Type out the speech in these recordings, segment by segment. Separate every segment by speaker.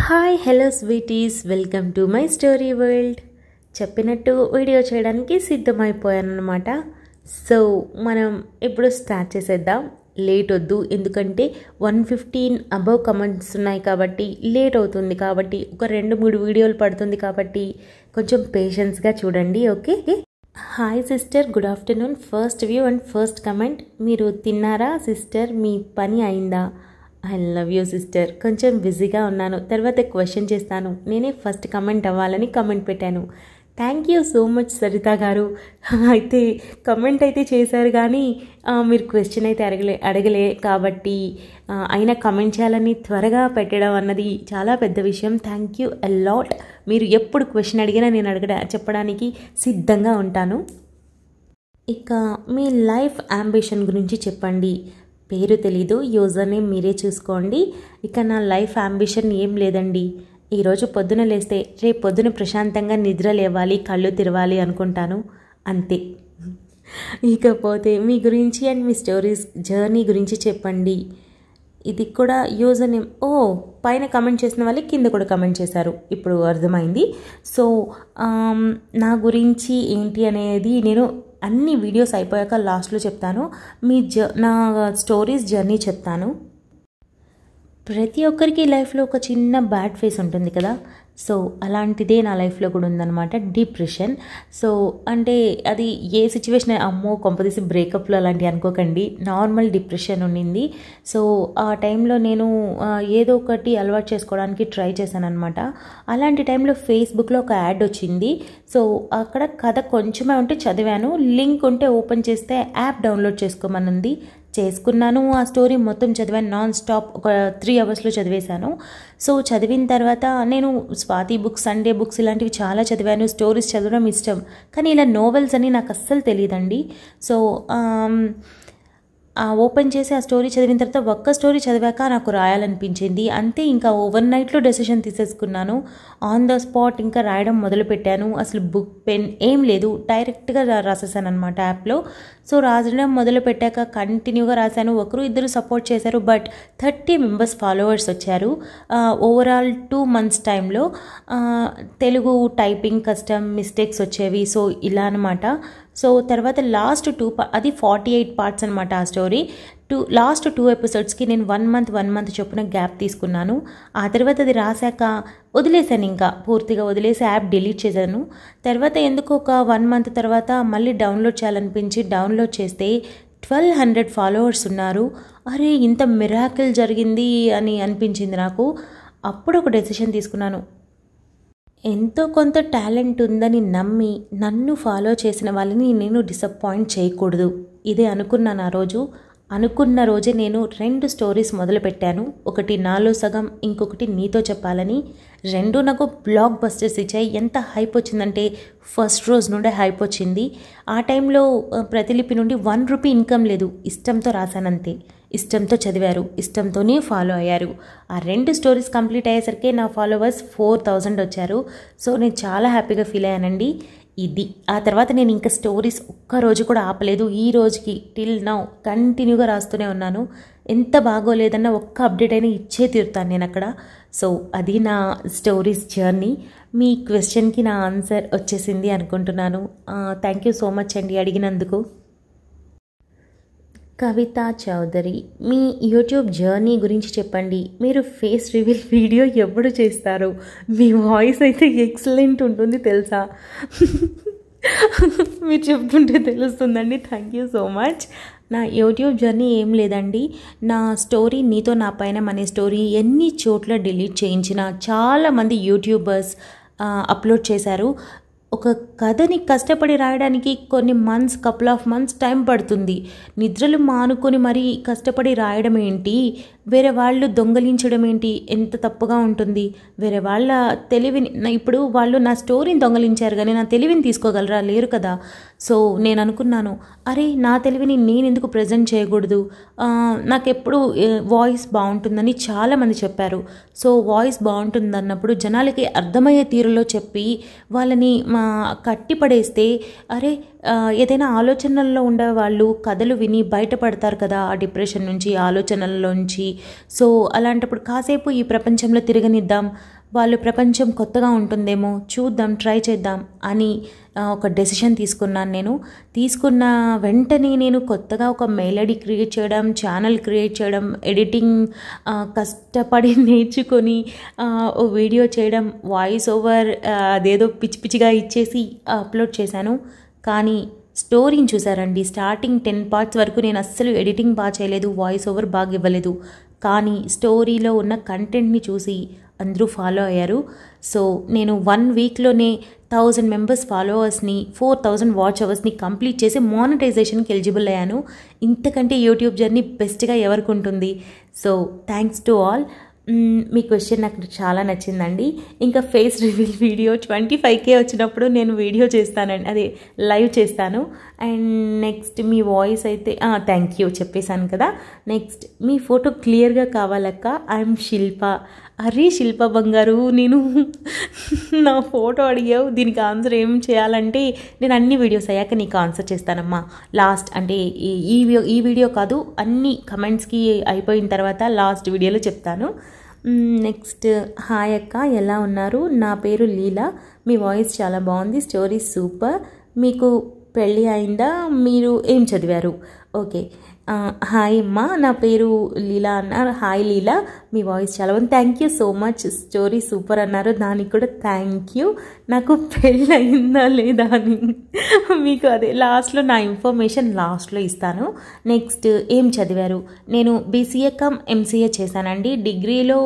Speaker 1: Hi hello sweeties. Welcome to my story world. చెప్పినట్టు video చేయడానికి సిద్ధమైపోయాను అనమాట సో మనం ఇప్పుడు స్టార్ట్ చేసేద్దాం. లేట్ వద్దు ఎందుకంటే వన్ ఫిఫ్టీన్ అబవ్ కమెంట్స్ ఉన్నాయి కాబట్టి లేట్ అవుతుంది కాబట్టి ఒక రెండు మూడు వీడియోలు పడుతుంది కాబట్టి కొంచెం పేషెన్స్గా చూడండి okay? Hi sister good afternoon. First view and first comment. మీరు తిన్నారా? సిస్టర్ మీ పని అయిందా? ఐ లవ్ యూ సిస్టర్ కొంచెం బిజీగా ఉన్నాను. తర్వాత క్వశ్చన్ చేస్తాను. నేనే ఫస్ట్ కమెంట్ అవ్వాలని కమెంట్ పెట్టాను. Thank you so much Saritha గారు. అయితే కమెంట్ అయితే చేశారు కానీ మీరు క్వశ్చన్ అయితే అడగలే అడగలే కాబట్టి అయినా కమెంట్ చేయాలని త్వరగా పెట్టడం అన్నది చాలా పెద్ద విషయం. థ్యాంక్ యూ లాట్ మీరు ఎప్పుడు క్వశ్చన్ అడిగినా నేను అడగడా చెప్పడానికి సిద్ధంగా ఉంటాను. ఇక మీ లైఫ్ అంబిషన్ గురించి చెప్పండి. పేరు తెలీదు యూజర్ నేమ్ మీరే చూసుకోండి. ఇక నా లైఫ్ అంబిషన్ ఏం లేదండి. ఈరోజు పొద్దున లేస్తే రేపు పొద్దున ప్రశాంతంగా నిద్ర లేవాలి కళ్ళు తెరవాలి అనుకుంటాను. అంతే. ఇకపోతే మీ గురించి అండ్ మీ స్టోరీస్ జర్నీ గురించి చెప్పండి. ఇది కూడా యూజర్ నేమ్ ఓ పైన కమెంట్ చేసిన వాళ్ళే కింద కూడా కమెంట్ చేశారు. ఇప్పుడు అర్థమైంది. సో నా గురించి ఏంటి అనేది నేను అన్ని వీడియోస్ అయిపోయాక లాస్ట్లో చెప్తాను. మీ జ నా స్టోరీస్ జర్నీ చెప్తాను. ప్రతి ఒక్కరికి లైఫ్లో ఒక చిన్న బ్యాడ్ ఫేస్ ఉంటుంది కదా. సో అలాంటిదే నా లైఫ్లో కూడా ఉందన్నమాట. డిప్రెషన్. సో అంటే అది ఏ సిచ్యువేషన్ అమ్మో కొంపదీసి బ్రేకప్లో అలాంటివి అనుకోకండి. నార్మల్ డిప్రెషన్ ఉండింది. సో ఆ టైంలో నేను ఏదో ఒకటి అలవాటు చేసుకోవడానికి ట్రై చేశాను అనమాట అలాంటి టైంలో ఫేస్బుక్లో ఒక యాడ్ వచ్చింది. సో అక్కడ కథ కొంచెమే ఉంటే చదివాను. లింక్ ఉంటే ఓపెన్ చేస్తే యాప్ డౌన్లోడ్ చేసుకోమనుంది. చేసుకున్నాను. ఆ స్టోరీ మొత్తం చదివాను. నాన్ స్టాప్ ఒక త్రీ అవర్స్లో చదివేశాను. సో చదివిన తర్వాత నేను స్వాతి బుక్స్ సండే బుక్స్ ఇలాంటివి చాలా చదివాను. స్టోరీస్ చదవడం ఇష్టం. కానీ ఇలా నోవెల్స్ అని నాకు అస్సలు తెలియదండి సో ఓపెన్ చేసి ఆ స్టోరీ చదివిన తర్వాత ఒక్క స్టోరీ చదివాక నాకు రాయాలనిపించింది. అంతే ఇంకా ఓవర్ నైట్లో డెసిషన్ తీసేసుకున్నాను. ఆన్ ద స్పాట్ ఇంకా రాయడం మొదలుపెట్టాను. అసలు బుక్ పెన్ ఏం లేదు. డైరెక్ట్గా రాసేసాను అనమాట యాప్లో. సో రాసడం మొదలు పెట్టాక కంటిన్యూగా రాశాను. ఒకరు ఇద్దరు సపోర్ట్ చేశారు. బట్ థర్టీ మెంబర్స్ ఫాలోవర్స్ వచ్చారు. ఓవరాల్ టూ మంత్స్ టైంలో తెలుగు టైపింగ్ కష్టం మిస్టేక్స్ వచ్చేవి. సో ఇలా అనమాట సో తర్వాత లాస్ట్ టూ అది ఫార్టీ ఎయిట్ పార్ట్స్ అనమాట ఆ స్టోరీ టూ లాస్ట్ టూ ఎపిసోడ్స్కి నేను వన్ మంత్ వన్ మంత్ చొప్పున గ్యాప్ తీసుకున్నాను. ఆ తర్వాత అది రాశాక వదిలేశాను ఇంకా పూర్తిగా వదిలేసి యాప్ డిలీట్ చేశాను. తర్వాత ఎందుకు ఒక వన్ మంత్ తర్వాత మళ్ళీ డౌన్లోడ్ చేయాలనిపించి డౌన్లోడ్ చేస్తే ట్వెల్వ్ హండ్రెడ్ ఫాలోవర్స్ ఉన్నారు. అరే ఇంత మిరాకిల్ జరిగింది అని అనిపించింది నాకు. అప్పుడు ఒక డెసిషన్ తీసుకున్నాను. ఎంతో కొంత టాలెంట్ ఉందని నమ్మి నన్ను ఫాలో చేసిన వాళ్ళని నేను డిసప్పాయింట్ చేయకూడదు. ఇదే అనుకున్నాను ఆ రోజు. అనుకున్న రోజే నేను రెండు స్టోరీస్ మొదలుపెట్టాను. ఒకటి నాలో సగం ఇంకొకటి నీతో చెప్పాలని. రెండు నాకు బ్లాక్ బస్టర్స్ ఇచ్చాయి. ఎంత హైప్ వచ్చిందంటే ఫస్ట్ రోజు నుండే హైప్ వచ్చింది. ఆ టైంలో ప్రతిలిపి నుండి వన్ రూపీ ఇన్కమ్ లేదు. ఇష్టంతో రాశానంతే ఇష్టంతో చదివారు ఇష్టంతోనే ఫాలో అయ్యారు. ఆ రెండు స్టోరీస్ కంప్లీట్ అయ్యేసరికి నా ఫాలోవర్స్ ఫోర్ థౌజండ్ వచ్చారు. సో నేను చాలా హ్యాపీగా ఫీల్ అయ్యానండి. ఇది. ఆ తర్వాత నేను ఇంకా స్టోరీస్ ఒక్క రోజు కూడా ఆపలేదు. ఈ రోజుకి టిల్ నౌ కంటిన్యూగా రాస్తూనే ఉన్నాను. ఎంత బాగోలేదన్న ఒక్క అప్డేట్ అయినా ఇచ్చే తీరుతాను నేను అక్కడ. సో అది నా స్టోరీస్ జర్నీ మీ క్వశ్చన్కి నా ఆన్సర్ వచ్చేసింది అనుకుంటున్నాను. థ్యాంక్ యూ సో మచ్ అండి అడిగినందుకు. కవిత చౌదరి మీ యూట్యూబ్ జర్నీ గురించి చెప్పండి. మీరు ఫేస్ రివీల్ వీడియో ఎప్పుడు చేస్తారు? మీ వాయిస్ అయితే ఎక్సలెంట్ ఉంటుంది తెలుసా? మీరు చెప్తుంటే తెలుస్తుందండి. థ్యాంక్ యూ సో మచ్ నా యూట్యూబ్ జర్నీ ఏం లేదండి. నా స్టోరీ నీతో నా పైన అనే స్టోరీ ఎన్ని చోట్ల డిలీట్ చేయించిన చాలామంది యూట్యూబర్స్ అప్లోడ్ చేశారు. ఒక కథని కష్టపడి రాయడానికి కొన్ని months couple of months time పడుతుంది. నిద్రలు మానుకొని మరీ కష్టపడి రాయడం ఏంటి వేరే వాళ్ళు దొంగలించడం ఏంటి? ఎంత తప్పుగా ఉంటుంది? వేరే వాళ్ళ తెలివిని ఇప్పుడు వాళ్ళు నా స్టోరీని దొంగలించారు కానీ నా తెలివిని తీసుకోగలరా? లేరు కదా. సో నేను అనుకున్నాను అరే నా తెలివిని నేను ఎందుకు ప్రజెంట్ చేయకూడదు? నాకు నాకెప్పుడు వాయిస్ బాగుంటుందని చాలామంది చెప్పారు. సో వాయిస్ బాగుంటుంది అన్నప్పుడు జనాలకి అర్థమయ్యే తీరులో చెప్పి వాళ్ళని మా కట్టిపడేస్తే అరే ఏదైనా ఆలోచనల్లో ఉండే వాళ్ళు కథలు విని బయటపడతారు కదా ఆ డిప్రెషన్ నుంచి ఆలోచనల్లోంచి సో అలాంటప్పుడు కాసేపు ఈ ప్రపంచంలో తిరగనిద్దాం వాళ్ళు ప్రపంచం కొత్తగా ఉంటుందేమో చూద్దాం ట్రై చేద్దాం అని ఒక డెసిషన్ తీసుకున్నాను నేను. తీసుకున్న వెంటనే నేను కొత్తగా ఒక మెయిల్ ఐడి క్రియేట్ చేయడం ఛానల్ క్రియేట్ చేయడం ఎడిటింగ్ కష్టపడి నేర్చుకొని ఓ వీడియో చేయడం వాయిస్ ఓవర్ అదేదో పిచ్చి పిచ్చిగా ఇచ్చేసి అప్లోడ్ చేశాను. కానీ స్టోరీని చూసారండి. స్టార్టింగ్ టెన్ పార్ట్స్ వరకు నేను అస్సలు ఎడిటింగ్ బాగా చేయలేదు వాయిస్ ఓవర్ బాగా ఇవ్వలేదు. కానీ స్టోరీలో ఉన్న కంటెంట్ని చూసి అందరూ ఫాలో అయ్యారు. సో నేను వన్ వీక్లోనే థౌజండ్ మెంబర్స్ ఫాలోవర్స్ని ఫోర్ థౌజండ్ వాచ్ అవర్స్ని కంప్లీట్ చేసి మానిటైజేషన్కి ఎలిజిబుల్ అయ్యాను. ఇంతకంటే యూట్యూబ్ జర్నీ బెస్ట్గా ఎవరికి ఉంటుంది? So thanks to all. Me question నాకు చాలా నచ్చిందండి. ఇంకా ఫేస్ రివీల్ వీడియో ట్వంటీ ఫైవ్కే వచ్చినప్పుడు నేను వీడియో చేస్తానండి. అదే లైవ్ చేస్తాను. అండ్ నెక్స్ట్ మీ వాయిస్ అయితే థ్యాంక్ యూ చెప్పేశాను కదా. నెక్స్ట్ మీ ఫోటో క్లియర్గా కావాలక్క? ఐఎమ్ శిల్ప అరే శిల్ప బంగారు నేను నా ఫోటో అడిగావు. దీనికి ఆన్సర్ ఏం చేయాలంటే నేను అన్ని వీడియోస్ అయ్యాక నీకు ఆన్సర్ చేస్తానమ్మా. లాస్ట్ అంటే ఈ ఈ ఈ వీడియో కాదు అన్ని కమెంట్స్కి అయిపోయిన తర్వాత లాస్ట్ వీడియోలో చెప్తాను. నెక్స్ట్ హాయ్ అక్క ఎలా ఉన్నారు? నా పేరు లీలా. మీ వాయిస్ చాలా బాగుంది స్టోరీ సూపర్. మీకు పెళ్ళి అయిందా? మీరు ఏం చదివారు? ఓకే. హాయ్ అమ్మా నా పేరు లీలా అన్నారు. హాయ్ లీలా మీ వాయిస్ చాలా బాగుంది. Thank you so much story super అన్నారు. దానికి కూడా థ్యాంక్ యూ నాకు పెళ్ళయిందా లేదా అని మీకు అదే లాస్ట్లో నా ఇన్ఫర్మేషన్ లాస్ట్లో ఇస్తాను. నెక్స్ట్ ఏం చదివారు? నేను బీసీఏ కమ్ ఎంసీఏ చేశానండి. డిగ్రీలో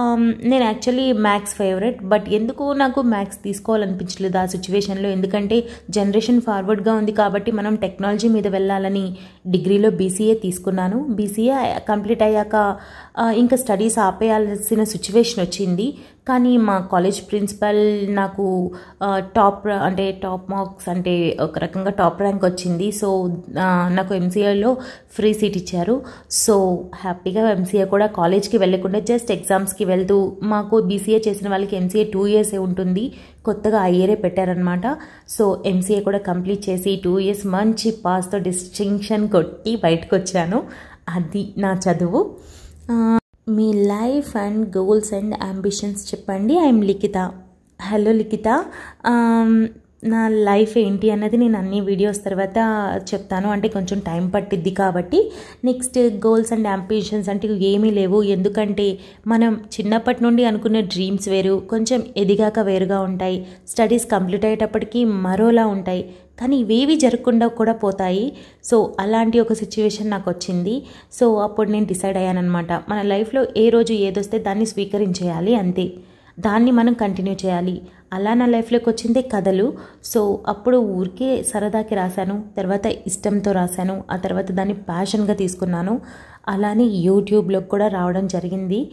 Speaker 1: um, నేను యాక్చువల్లీ మ్యాథ్స్ ఫేవరెట్ బట్ ఎందుకు నాకు మ్యాథ్స్ తీసుకోవాలనిపించలేదు ఆ సిచ్యువేషన్లో ఎందుకంటే జనరేషన్ ఫార్వర్డ్గా ఉంది కాబట్టి మనం టెక్నాలజీ మీద వెళ్ళాలని డిగ్రీలో బీసీఏ తీసుకున్నాను. బీసీఏ కంప్లీట్ అయ్యాక ఇంకా స్టడీస్ ఆపేయాల్సిన సిచ్యువేషన్ వచ్చింది. కానీ మా కాలేజ్ ప్రిన్సిపల్ నాకు టాప్ అంటే టాప్ మార్క్స్ అంటే ఒక రకంగా టాప్ ర్యాంక్ వచ్చింది. సో నాకు ఎంసీఏలో ఫ్రీ సీట్ ఇచ్చారు. సో హ్యాపీగా ఎంసీఏ కూడా కాలేజ్కి వెళ్ళకుండా జస్ట్ ఎగ్జామ్స్కి వెళ్తూ మాకు బీసీఏ చేసిన వాళ్ళకి ఎంసీఏ టూ ఇయర్సే ఉంటుంది. కొత్తగా ఆ ఇయరే పెట్టారనమాట సో ఎంసీఏ కూడా కంప్లీట్ చేసి టూ ఇయర్స్ మంచి పాస్తో డిస్టింక్షన్ కొట్టి బయటకు వచ్చాను అది నా చదువు. మీ life and goals and ambitions చెప్పండి. ఐఎమ్ లిఖిత. హలో లిఖిత. నా లైఫ్ ఏంటి అన్నది నేను అన్ని వీడియోస్ తర్వాత చెప్తాను. అంటే కొంచెం టైం పట్టిద్ది కాబట్టి. నెక్స్ట్ గోల్స్ అండ్ అంబిషన్స్ అంటే ఏమీ లేవు. ఎందుకంటే మనం చిన్నప్పటి నుండి అనుకున్న డ్రీమ్స్ వేరు కొంచెం ఎదిగాక వేరుగా ఉంటాయి. స్టడీస్ కంప్లీట్ అయ్యేటప్పటికి మరోలా ఉంటాయి. కానీ ఇవేవి జరగకుండా కూడా పోతాయి. సో అలాంటి ఒక సిచ్యువేషన్ నాకు వచ్చింది. సో అప్పుడు నేను డిసైడ్ అయ్యానమాట మన లైఫ్లో ఏ రోజు ఏదొస్తే దాన్ని స్వీకరించేయాలి అంతే. దాన్ని మనం కంటిన్యూ చేయాలి. అలా నా లైఫ్లోకి వచ్చిందే కథలు. సో అప్పుడు ఊరికే సరదాకి రాశాను. తర్వాత ఇష్టంతో రాశాను. ఆ తర్వాత దాన్ని ప్యాషన్గా తీసుకున్నాను. అలానే యూట్యూబ్లోకి కూడా రావడం జరిగింది.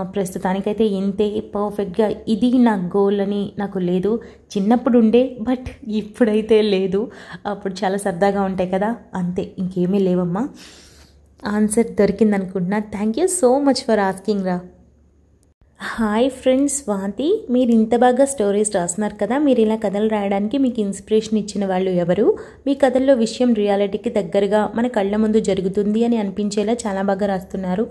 Speaker 1: ప్రస్తుతానికైతే ఇంతే పర్ఫెక్ట్గా ఇది నా గోల్ అని నాకు లేదు. చిన్నప్పుడు ఉండే బట్ ఇప్పుడైతే లేదు. అప్పుడు చాలా సరదాగా ఉంటాయి కదా. అంతే ఇంకేమీ లేవమ్మా. Answer దొరికిందనుకుంటున్నా. Thank you so much for asking రా. Hi friends Swathi. మీరు ఇంత బాగా స్టోరీస్ రాస్తున్నారు కదా మీరు ఇలా కథలు రాయడానికి మీకు ఇన్స్పిరేషన్ ఇచ్చిన వాళ్ళు ఎవరు? మీ కథల్లో విషయం రియాలిటీకి దగ్గరగా మన కళ్ళ ముందు జరుగుతుంది అని అనిపించేలా చాలా బాగా రాస్తున్నారు.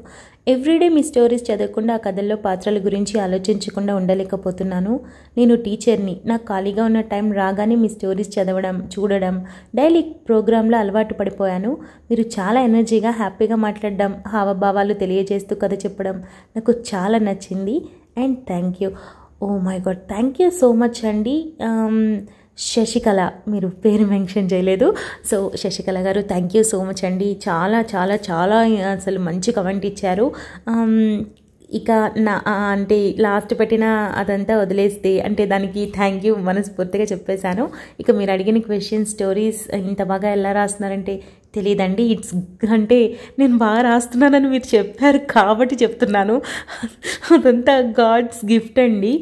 Speaker 1: ఎవ్రీడే మీ స్టోరీస్ చదవకుండా ఆ కథల్లో పాత్రల గురించి ఆలోచించకుండా ఉండలేకపోతున్నాను. నేను టీచర్ని. నాకు ఖాళీగా ఉన్న టైం రాగానే మీ స్టోరీస్ చదవడం చూడడం డైలీ ప్రోగ్రాంలో అలవాటు పడిపోయాను. మీరు చాలా ఎనర్జీగా హ్యాపీగా మాట్లాడడం హావభావాలు తెలియజేస్తూ కథ చెప్పడం నాకు చాలా నచ్చింది. And thank you oh my God thank you so much అండి. Um, శశికళ మీరు పేరు మెన్షన్ చేయలేదు. సో శశికళ గారు థ్యాంక్ యూ సో మచ్ అండి. చాలా చాలా చాలా అసలు మంచి కమెంట్ ఇచ్చారు. ఇక నా అంటే లాస్ట్ పెట్టిన అదంతా వదిలేస్తే అంటే దానికి థ్యాంక్ యూ మనస్ఫూర్తిగా చెప్పేశాను. ఇక మీరు అడిగిన క్వశ్చన్ స్టోరీస్ ఇంత బాగా ఎలా రాస్తున్నారంటే తెలియదండి ఇట్స్ అంటే నేను బాగా రాస్తున్నానని మీరు చెప్పారు కాబట్టి చెప్తున్నాను. అదంతా గాడ్స్ గిఫ్ట్ అండి.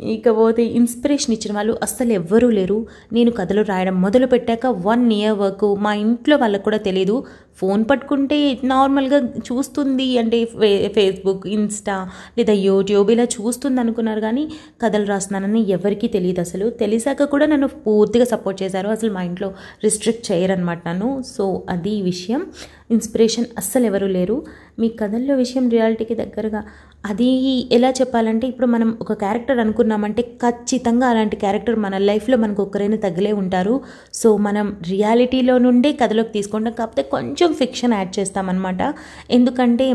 Speaker 1: ఇకపోతే ఇన్స్పిరేషన్ ఇచ్చిన వాళ్ళు అస్సలు ఎవ్వరూ లేరు. నేను కథలు రాయడం మొదలు పెట్టాక వన్ ఇయర్ వరకు మా ఇంట్లో వాళ్ళకు కూడా తెలియదు ఫోన్ పట్టుకుంటే నార్మల్గా చూస్తుంది అంటే ఫే ఫేస్బుక్ ఇన్స్టా లేదా యూట్యూబ్ ఇలా చూస్తుంది అనుకున్నారు కానీ కథలు రాస్తున్నానని ఎవరికీ తెలియదు అసలు. తెలిసాక కూడా నన్ను పూర్తిగా సపోర్ట్ చేశారు. అసలు మా ఇంట్లో రిస్ట్రిక్ట్ చేయరనమాట నన్ను. సో అది విషయం. ఇన్స్పిరేషన్ అస్సలు ఎవరు లేరు. మీ కథల్లో విషయం రియాలిటీకి దగ్గరగా అది ఎలా చెప్పాలంటే ఇప్పుడు మనం ఒక క్యారెక్టర్ అనుకున్నామంటే ఖచ్చితంగా అలాంటి క్యారెక్టర్ మన లైఫ్లో మనకు ఒక్కరైనా తగిలే ఉంటారు. సో మనం రియాలిటీలో నుండే కథలోకి తీసుకుంటాం కాకపోతే కొంచెం ఫిక్షన్ యాడ్ చేస్తామన్నమాట. ఎందుకంటే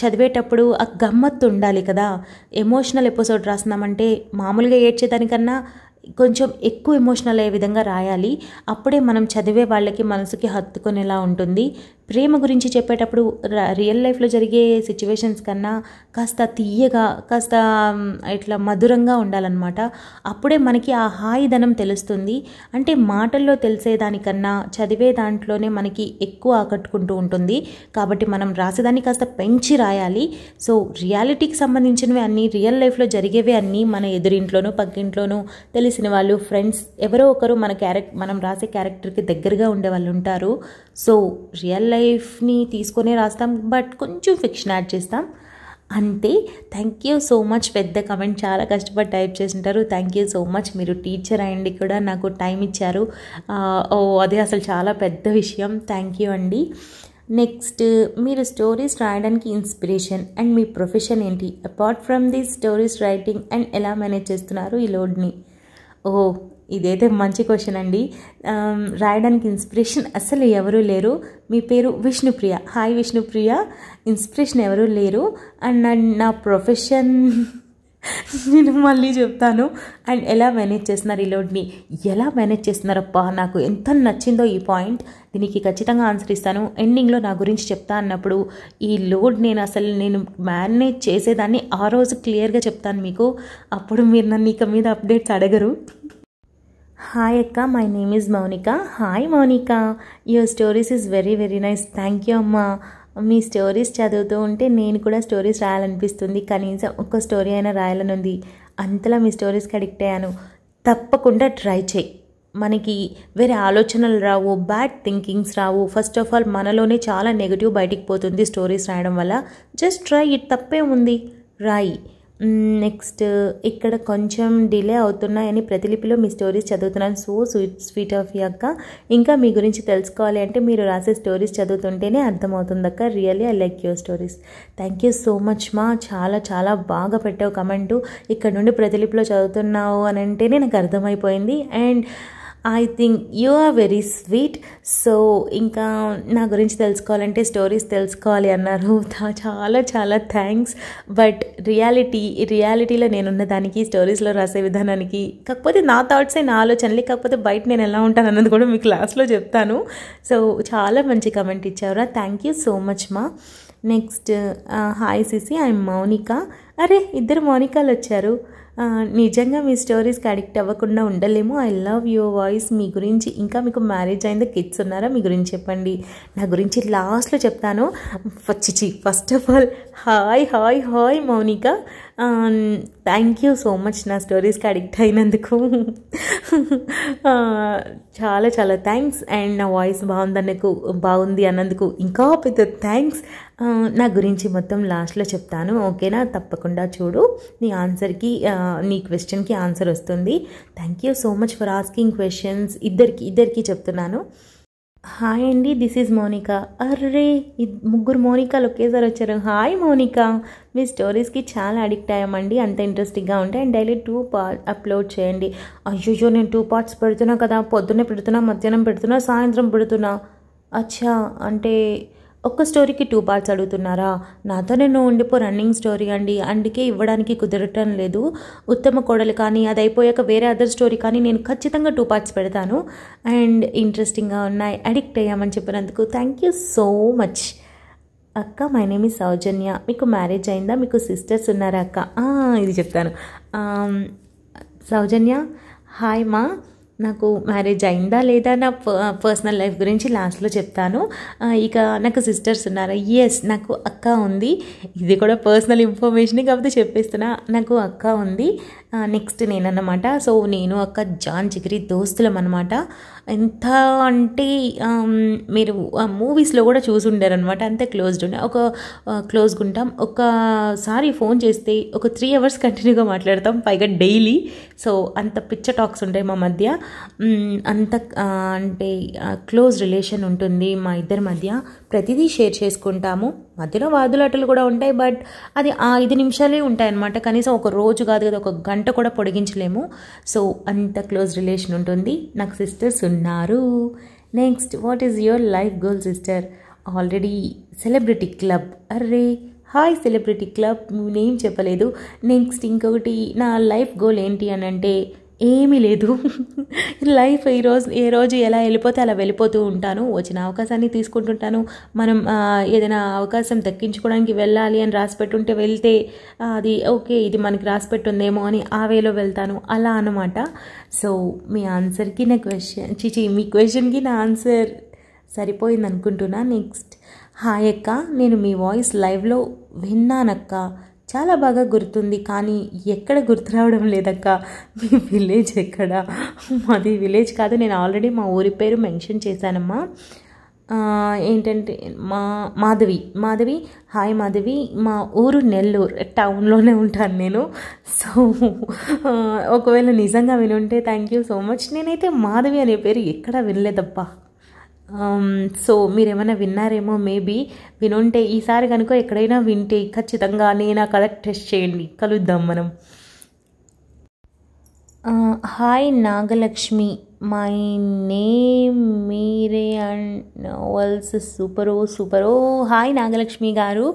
Speaker 1: చదివేటప్పుడు ఆ గమ్మత్తు ఉండాలి కదా. ఎమోషనల్ ఎపిసోడ్ రాస్తున్నామంటే మామూలుగా ఏడ్చేదానికన్నా కొంచెం ఎక్కువ ఎమోషనల్ అయ్యే విధంగా రాయాలి. అప్పుడే మనం చదివే వాళ్ళకి మనసుకి హత్తుకునేలా ఉంటుంది. ప్రేమ గురించి చెప్పేటప్పుడు రియల్ లైఫ్లో జరిగే సిచ్యువేషన్స్ కన్నా కాస్త తీయగా కాస్త ఇట్లా మధురంగా ఉండాలన్నమాట. అప్పుడే మనకి ఆ హాయిదనం తెలుస్తుంది. అంటే మాటల్లో తెలిసేదానికన్నా చదివే దాంట్లోనే మనకి ఎక్కువ ఆకట్టుకుంటూ ఉంటుంది. కాబట్టి మనం రాసేదాన్ని కాస్త పెంచి రాయాలి. సో రియాలిటీకి సంబంధించినవి అన్నీ రియల్ లైఫ్లో జరిగేవి అన్నీ మన ఎదురింట్లోనూ పక్కింట్లోనూ తెలిసిన వాళ్ళు ఫ్రెండ్స్ ఎవరో ఒకరు మన క్యారెక్టర్ మనం రాసే క్యారెక్టర్కి దగ్గరగా ఉండే వాళ్ళు ఉంటారు. సో రియల్ లైఫ్ లైఫ్ని తీసుకొని రాస్తాం బట్ కొంచెం ఫిక్షన్ యాడ్ చేస్తాం. అంతే. Thank you so much. పెద్ద కమెంట్ చాలా కష్టపడి టైప్ చేసింటారు థ్యాంక్ యూ సో మచ్. మీరు టీచర్ అయ్యండి కూడా. నాకు టైం ఇచ్చారు. ఓ అదే అసలు చాలా పెద్ద విషయం. థ్యాంక్ యూ అండి. నెక్స్ట్ మీరు స్టోరీస్ రాయడానికి ఇన్స్పిరేషన్ అండ్ మీ ప్రొఫెషన్ ఏంటి? Apart from the stories writing and ఎలా మేనేజ్ చేస్తున్నారు ఈ లోడ్ని? ఓ ఇదైతే మంచి క్వశ్చన్ అండి. రాయడానికి ఇన్స్పిరేషన్ అసలు ఎవరూ లేరు. మీ పేరు విష్ణుప్రియ. హాయ్ విష్ణుప్రియ. ఇన్స్పిరేషన్ ఎవరూ లేరు. అండ్ నా ప్రొఫెషన్ నేను మళ్ళీ చెప్తాను. అండ్ ఎలా మేనేజ్ చేస్తున్నారు ఈ లోడ్ని ఎలా మేనేజ్ చేస్తున్నారప్పా నాకు ఎంత నచ్చిందో ఈ పాయింట్ దీనికి ఖచ్చితంగా ఆన్సర్ ఇస్తాను. ఎండింగ్లో నా గురించి చెప్తా అన్నప్పుడు ఈ లోడ్ నేను అసలు నేను మేనేజ్ చేసేదాన్ని ఆ రోజు క్లియర్గా చెప్తాను మీకు. అప్పుడు మీరు నన్ను ఇక మీద అప్డేట్స్ అడగరు. హాయ్ అక్క my name is Mounika hi Mounika your stories is very very nice thank you అమ్మా మీ స్టోరీస్ చదువుతూ ఉంటే నేను కూడా స్టోరీస్ రాయాలనిపిస్తుంది. కనీసం ఒక్క స్టోరీ అయినా రాయాలనుంది. అంతలా మీ స్టోరీస్కి అడిక్ట్ అయ్యాను. తప్పకుండా ట్రై చేయి. మనకి వేరే ఆలోచనలు రావు బ్యాడ్ థింకింగ్స్ రావు. ఫస్ట్ ఆఫ్ ఆల్ మనలోనే చాలా నెగిటివ్ బయటికి పోతుంది స్టోరీస్ రాయడం వల్ల. జస్ట్ ట్రై ఇట్ తప్పే ఉంది. రాయి. నెక్స్ట్ ఇక్కడ కొంచెం డిలే అవుతున్నాయని ప్రతిలిపిలో మీ స్టోరీస్ చదువుతున్నాను. సో స్వీట్ స్వీట్ ఆఫ్ అక్క. ఇంకా మీ గురించి తెలుసుకోవాలి అంటే మీరు రాసే స్టోరీస్ చదువుతుంటేనే అర్థమవుతుంది అక్క really I like your stories thank you so much మా. చాలా చాలా బాగా పెట్టావు కమెంటు. ఇక్కడ నుండి ప్రతిలిపిలో చదువుతున్నావు అని అంటేనే నాకు అర్థమైపోయింది. And I think you are very sweet so ఇంకా నా గురించి తెలుసుకోవాలంటే స్టోరీస్ తెలుసుకోవాలి అన్నారు. చాలా చాలా థ్యాంక్స్ బట్ రియాలిటీ రియాలిటీలో నేనున్న దానికి స్టోరీస్లో రాసే విధానానికి కాకపోతే నా థాట్సే నా ఆలోచనలే కాకపోతే బయట నేను ఎలా ఉంటాను అన్నది కూడా మీ క్లాస్లో చెప్తాను. సో చాలా మంచి కమెంట్ ఇచ్చావురా. థ్యాంక్ యూ సో మచ్ మా next hi CC I'm Mounika అరే ఇద్దరు మౌనికాలు వచ్చారు. నిజంగా మీ స్టోరీస్కి అడిక్ట్ అవ్వకుండా ఉండలేము. ఐ లవ్ యువర్ వాయిస్ మీ గురించి ఇంకా మీకు మ్యారేజ్ అయిందా కిడ్స్ ఉన్నారా మీ గురించి చెప్పండి. నా గురించి లాస్ట్లో చెప్తాను. చిచి first of all hi hi hi Mounika. Thank you so much నా స్టోరీస్కి అడిక్ట్ అయినందుకు. చాలా చాలా థ్యాంక్స్ అండ్ నా వాయిస్ బాగుందన్నకు బాగుంది అన్నందుకు. ఇంకా పెద్ద థ్యాంక్స్ నా గురించి మొత్తం లాస్ట్లో చెప్తాను ఓకేనా? తప్పకుండా చూడు. నీ ఆన్సర్కి నీ క్వశ్చన్కి ఆన్సర్ వస్తుంది. Thank you so much for asking questions ఇద్దరికి ఇద్దరికి చెప్తున్నాను. హాయ్ అండి దిస్ ఈజ్ మోనికా. అర్రే ముగ్గురు మోనికాలు ఒకేసారి వచ్చారు. హాయ్ మోనికా. మీ స్టోరీస్కి చాలా అడిక్ట్ అయ్యామండి. అంత ఇంట్రెస్టింగ్గా ఉంటాయి and daily two part upload చేయండి. అయ్యో నేను టూ పార్ట్స్ పెడుతున్నా కదా. పొద్దున్నే పెడుతున్నా మధ్యాహ్నం పెడుతున్నా సాయంత్రం పెడుతున్నా. అచ్చా అంటే ఒక్క స్టోరీకి టూ పార్ట్స్ అడుగుతున్నారా? నాతో నేను ఉండిపో రన్నింగ్ స్టోరీ అండి. అందుకే ఇవ్వడానికి కుదరటం లేదు. ఉత్తమ కోడలు కానీ అది అయిపోయాక వేరే అదర్ స్టోరీ కానీ నేను ఖచ్చితంగా టూ పార్ట్స్ పెడతాను. అండ్ ఇంట్రెస్టింగ్గా ఉన్నాయి. అడిక్ట్ అయ్యామని చెప్పినందుకు థ్యాంక్ యూ సో మచ్ అక్క మై నేమ్ ఈ సౌజన్య. మీకు మ్యారేజ్ అయిందా? మీకు సిస్టర్స్ ఉన్నారా అక్క? ఇది చెప్తాను. సౌజన్య హాయ్ మా నాకు మ్యారేజ్ అయిందా లేదా నా పర్సనల్ లైఫ్ uh, గురించి లాస్ట్లో చెప్తాను. ఇక నాకు సిస్టర్స్ ఉన్నారు. ఎస్ నాకు అక్క ఉంది. ఇది కూడా పర్సనల్ ఇన్ఫర్మేషన్ కాకపోతే చెప్పేస్తున్నా. నాకు అక్క ఉంది. నెక్స్ట్ నేనన్నమాట. సో నేను అక్క జాన్ జిగిరి దోస్తులం అనమాట ఎంత అంటే మీరు మూవీస్లో కూడా చూసి ఉండారనమాట అంతే క్లోజ్డ్ ఉండే. ఒక క్లోజ్గా ఉంటాం ఒకసారి ఫోన్ చేస్తే ఒక త్రీ అవర్స్ కంటిన్యూగా మాట్లాడతాం. పైగా డైలీ సో అంత పిచ్చ టాక్స్ ఉంటాయి మా మధ్య. అంత అంటే క్లోజ్ రిలేషన్ ఉంటుంది మా ఇద్దరి మధ్య. ప్రతిదీ షేర్ చేసుకుంటాము. మధ్యలో వాదులాటలు కూడా ఉంటాయి బట్ అది ఆ ఐదు నిమిషాలే ఉంటాయి అన్నమాట కనీసం ఒక రోజు కాదు కదా ఒక గంట కూడా పొడిగించలేము. సో అంత క్లోజ్ రిలేషన్ ఉంటుంది. నాకు సిస్టర్స్ ఉన్నారు. Next what is your life goal sister? Already celebrity club. Array hi celebrity club. Name చెప్పలేదు. నెక్స్ట్ ఇంకొకటి నా లైఫ్ గోల్ ఏంటి అని అంటే ఏమీ లేదు. లైఫ్ ఈరోజు రోజు ఏ రోజు ఎలా వెళ్ళిపోతే అలా వెళ్ళిపోతూ ఉంటాను. వచ్చిన అవకాశాన్ని తీసుకుంటుంటాను. మనం ఏదైనా అవకాశం దక్కించుకోవడానికి వెళ్ళాలి అని రాసి పెట్టుంటే వెళ్తే అది ఓకే ఇది మనకి రాసి పెట్టుందేమో అని ఆ వేలో వెళ్తాను. అలా అనమాట సో మీ ఆన్సర్కి నా క్వశ్చన్ చిచి మీ క్వశ్చన్కి నా ఆన్సర్ సరిపోయింది అనుకుంటున్నా నెక్స్ట్. హాయ్ అక్క నేను మీ వాయిస్ లైవ్లో విన్నానక్క. చాలా బాగా గుర్తుంది. కానీ ఎక్కడ గుర్తు రావడం లేదక్క. మీ విలేజ్ ఎక్కడ? మాది విలేజ్ కాదు. నేను ఆల్రెడీ మా ఊరి పేరు మెన్షన్ చేశానమ్మా. ఏంటంటే మా మాధవి మాధవి హాయ్ మాధవి. మా ఊరు నెల్లూరు టౌన్లోనే ఉంటాను నేను. సో ఒకవేళ నిజంగా వినుంటే థ్యాంక్ యూ సో మచ్. నేనైతే మాధవి అనే పేరు ఎక్కడా వినలేదబ్బా. Um, సో మీరేమైనా విన్నారేమో మేబీ వినుంటే ఈసారి కనుక ఎక్కడైనా వింటే ఖచ్చితంగా నేను ఆ కథ టెస్ట్ చేయండి. కలుద్దాం మనం. Uh, hi Nagalakshmi. My name మీరే అండ్ నోవల్స్ సూపరో సూపరో హాయ్ నాగలక్ష్మి గారు.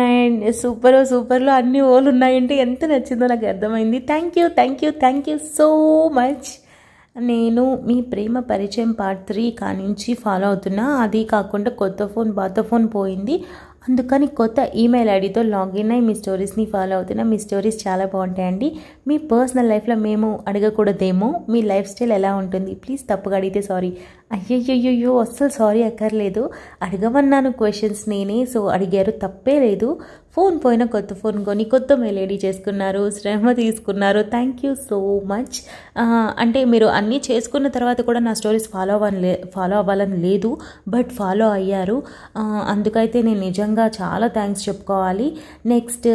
Speaker 1: అండ్ సూపరో సూపర్లో అన్ని ఓలు ఉన్నాయంటే ఎంత నచ్చిందో నాకు అర్థమైంది. Thank you thank you thank you so much నేను మీ ప్రేమ పరిచయం పార్ట్ త్రీ కానించి ఫాలో అవుతున్నా. అది కాకుండా కొత్త ఫోన్ పాత ఫోన్ పోయింది. అందుకని కొత్త ఈమెయిల్ ఐడితో లాగిన్ అయ్యి మీ స్టోరీస్ని ఫాలో అవుతున్నా. మీ స్టోరీస్ చాలా బాగుంటాయండి. మీ పర్సనల్ లైఫ్లో మేము అడగకూడదేమో. మీ లైఫ్ స్టైల్ ఎలా ఉంటుంది? ప్లీజ్ తప్పుగా అడిగితే సారీ అయ్యయ్యో అస్సలు సారీ అక్కర్లేదు. అడగమన్నాను క్వశ్చన్స్ నేనే సో అడిగారు తప్పే లేదు. ఫోన్ పోయిన కొత్త ఫోన్ కొని కొత్త మెయిల్ ఐడి చేసుకున్నారు శ్రమ తీసుకున్నారు. థ్యాంక్ యూ సో మచ్ అంటే మీరు అన్నీ చేసుకున్న తర్వాత కూడా నా స్టోరీస్ ఫాలో అవ్వని లే ఫాలో అవ్వాలని లేదు బట్ ఫాలో అయ్యారు. అందుకైతే నేను నిజంగా చాలా థ్యాంక్స్ చెప్పుకోవాలి. నెక్స్ట్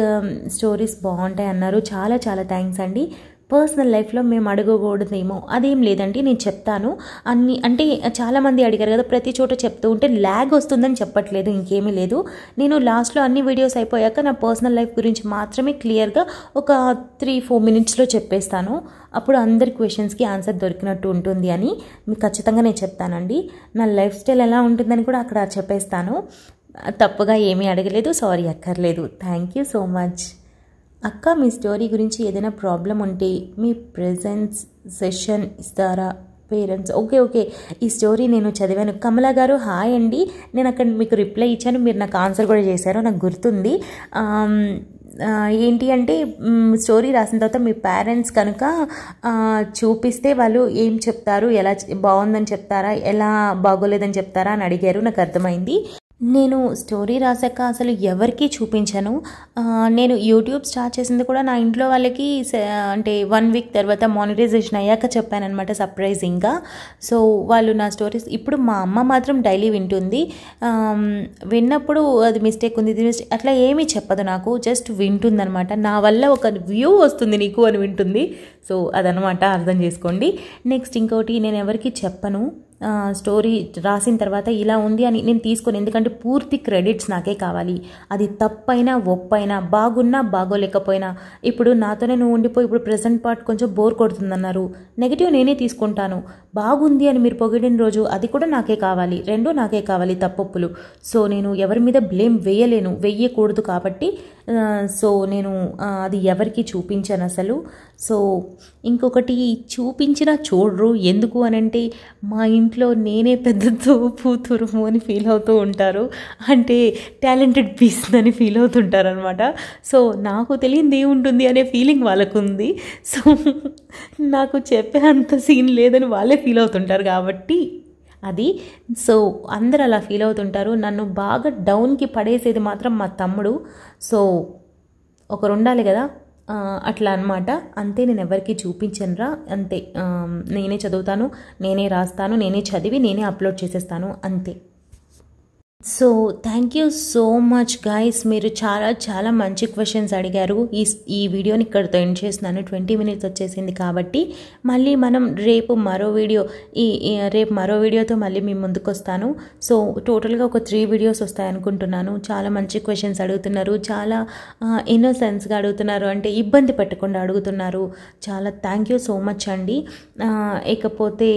Speaker 1: స్టోరీస్ బాగుంటాయి అన్నారు చాలా చాలా థ్యాంక్స్ అండి. పర్సనల్ లైఫ్లో మేము అడగకూడదేమో? అదేం లేదండి నేను చెప్తాను. అన్ని అంటే చాలామంది అడిగారు కదా ప్రతి చోట చెప్తూ ఉంటే ల్యాగ్ వస్తుందని చెప్పట్లేదు ఇంకేమీ లేదు. నేను లాస్ట్లో అన్ని వీడియోస్ అయిపోయాక నా పర్సనల్ లైఫ్ గురించి మాత్రమే క్లియర్గా ఒక త్రీ ఫోర్ మినిట్స్లో చెప్పేస్తాను. అప్పుడు అందరి క్వశ్చన్స్కి ఆన్సర్ దొరికినట్టు ఉంటుంది అని మీకు ఖచ్చితంగా నేను చెప్తానండి. నా లైఫ్ స్టైల్ ఎలా ఉంటుందని కూడా అక్కడ చెప్పేస్తాను. తప్పుగా ఏమీ అడగలేదు సారీ అక్కర్లేదు. Thank you so much. అక్క మీ స్టోరీ గురించి ఏదైనా ప్రాబ్లం ఉంటే మీ ప్రెజెన్స్ సెషన్ ఇస్తారా? Parents okay okay. ఈ స్టోరీ నేను చదివాను. కమలా గారు హాయ్ అండి. నేను అక్కడ మీకు రిప్లై ఇచ్చాను. మీరు నాకు ఆన్సర్ కూడా చేశారు. నాకు గుర్తుంది. ఏంటి అంటే స్టోరీ రాసిన తర్వాత మీ పేరెంట్స్ కనుక చూపిస్తే వాళ్ళు ఏం చెప్తారు? ఎలా బాగుందని చెప్తారా? ఎలా బాగోలేదని చెప్తారా అని అడిగారు. నాకు అర్థమైంది. నేను స్టోరీ రాసాక అసలు ఎవరికీ చూపించాను. నేను యూట్యూబ్ స్టార్ట్ చేసింది కూడా నా ఇంట్లో వాళ్ళకి స- అంటే వన్ వీక్ తర్వాత మానిటైజేషన్ అయ్యాక చెప్పానమాట సర్ప్రైజింగ్గా సో వాళ్ళు నా స్టోరీస్ ఇప్పుడు మా అమ్మ మాత్రం డైలీ వింటుంది. విన్నప్పుడు అది మిస్టేక్ ఉంది ఇది మిస్టేక్ అట్లా ఏమీ చెప్పదు నాకు జస్ట్ వింటుందనమాట నా వల్ల ఒక వ్యూ వస్తుంది నీకు అని వింటుంది. సో అదనమాట అర్థం చేసుకోండి. నెక్స్ట్ ఇంకోటి నేను ఎవరికి చెప్పను. స్టోరీ రాసిన తర్వాత ఇలా ఉంది అని నేను తీసుకొని. ఎందుకంటే పూర్తి క్రెడిట్స్ నాకే కావాలి. అది తప్పైనా ఒప్పైనా బాగున్నా బాగోలేకపోయినా. ఇప్పుడు నాతోనే నువ్వు ఉండిపోయి ఇప్పుడు ప్రజెంట్ పార్ట్ కొంచెం బోర్ కొడుతుందన్నారు. నెగిటివ్ నేనే తీసుకుంటాను. బాగుంది అని మీరు పొగిడిన రోజు అది కూడా నాకే కావాలి. రెండు నాకే కావాలి తప్పొప్పులు. సో నేను ఎవరి మీద బ్లేమ్ వేయలేను. వేయకూడదు కాబట్టి సో నేను అది ఎవరికి చూపించాను అసలు. సో ఇంకొకటి చూపించినా చూడరు. ఎందుకు అని అంటే మా ఇంట్లో నేనే పెద్ద తోపుతురుము అని ఫీల్ అవుతూ ఉంటారు. అంటే టాలెంటెడ్ పీస్ అని ఫీల్ అవుతుంటారు అనమాట సో నాకు తెలియంది ఉంటుంది అనే ఫీలింగ్ వాళ్ళకు ఉంది సో నాకు చెప్పే అంత సీన్ లేదని వాళ్ళే ఫీల్ అవుతుంటారు కాబట్టి అది. సో అందరు అలా ఫీల్ అవుతుంటారు. నన్ను బాగా డౌన్కి పడేసేది మాత్రం మా తమ్ముడు. సో ఒకరు ఉండాలి కదా? అట్లా అనమాట అంతే నేను ఎవరికి చూపించనురా. అంతే. నేనే చదువుతాను నేనే రాస్తాను నేనే చదివి నేనే అప్లోడ్ చేసేస్తాను. అంతే. So thank you so much guys మీరు చాలా చాలా మంచి క్వశ్చన్స్ అడిగారు. ఈ ఈ వీడియోని ఇక్కడితో ఎండ్ చేస్తున్నాను. ట్వంటీ మినిట్స్ వచ్చేసింది కాబట్టి మళ్ళీ మనం రేపు మరో వీడియో ఈ రేపు మరో వీడియోతో మళ్ళీ మీ ముందుకు వస్తాను. సో టోటల్గా ఒక త్రీ వీడియోస్ వస్తాయి అనుకుంటున్నాను. చాలా మంచి క్వశ్చన్స్ అడుగుతున్నారు. చాలా ఇన్నోసెన్స్గా అడుగుతున్నారు. అంటే ఇబ్బంది పెట్టకుండా అడుగుతున్నారు. చాలా థ్యాంక్ యూ సో మచ్ అండి. ఇకపోతే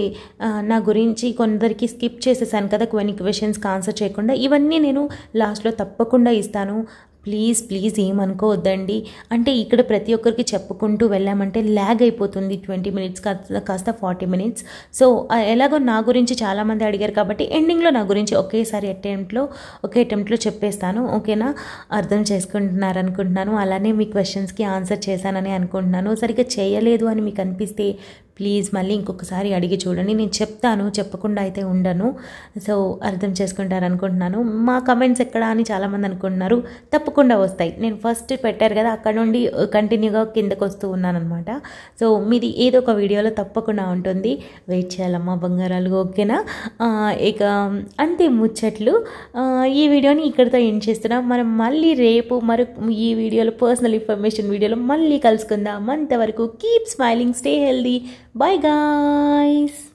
Speaker 1: నా గురించి కొందరికి స్కిప్ చేసేసాను కదా. కొన్ని క్వశ్చన్స్కి ఆన్సర్ చేయకుండా ఇవన్నీ నేను లాస్ట్లో తప్పకుండా ఇస్తాను. ప్లీజ్ ప్లీజ్ ఏమనుకోవద్దండి. అంటే ఇక్కడ ప్రతి ఒక్కరికి చెప్పుకుంటూ వెళ్ళామంటే ల్యాగ్ అయిపోతుంది ట్వంటీ మినిట్స్ కాస్త కాస్త ఫార్టీ మినిట్స్. సో ఎలాగో నా గురించి చాలామంది అడిగారు కాబట్టి ఎండింగ్లో నా గురించి ఒకేసారి అటెంప్ట్లో ఒకే అటెంప్ట్లో చెప్పేస్తాను. ఓకేనా? అర్థం చేసుకుంటున్నారు అనుకుంటున్నాను అలానే మీ క్వశ్చన్స్కి ఆన్సర్ చేశానని అనుకుంటున్నాను. సరిగ్గా చేయలేదు అని మీకు అనిపిస్తే ప్లీజ్ మళ్ళీ ఇంకొకసారి అడిగి చూడండి. నేను చెప్తాను చెప్పకుండా అయితే ఉండను. సో అర్థం చేసుకుంటారు అనుకుంటున్నాను. మా కమెంట్స్ ఎక్కడ అని చాలామంది అనుకుంటున్నారు. తప్పకుండా వస్తాయి. నేను ఫస్ట్ పెట్టారు కదా అక్కడ నుండి uh, కంటిన్యూగా కిందకు వస్తూ ఉన్నానమాట సో మీది ఏదో ఒక వీడియోలో తప్పకుండా ఉంటుంది. వెయిట్ చేయాలమ్మా బంగారాలు ఓకేనా ఇక అంతే ముచ్చట్లు. ఈ వీడియోని ఇక్కడితో ఎండ్ చేస్తున్నాం. మనం మళ్ళీ రేపు మరో ఈ వీడియోలో పర్సనల్ ఇన్ఫర్మేషన్ వీడియోలో మళ్ళీ కలుసుకుందాం. అంతవరకు keep smiling stay healthy Bye guys!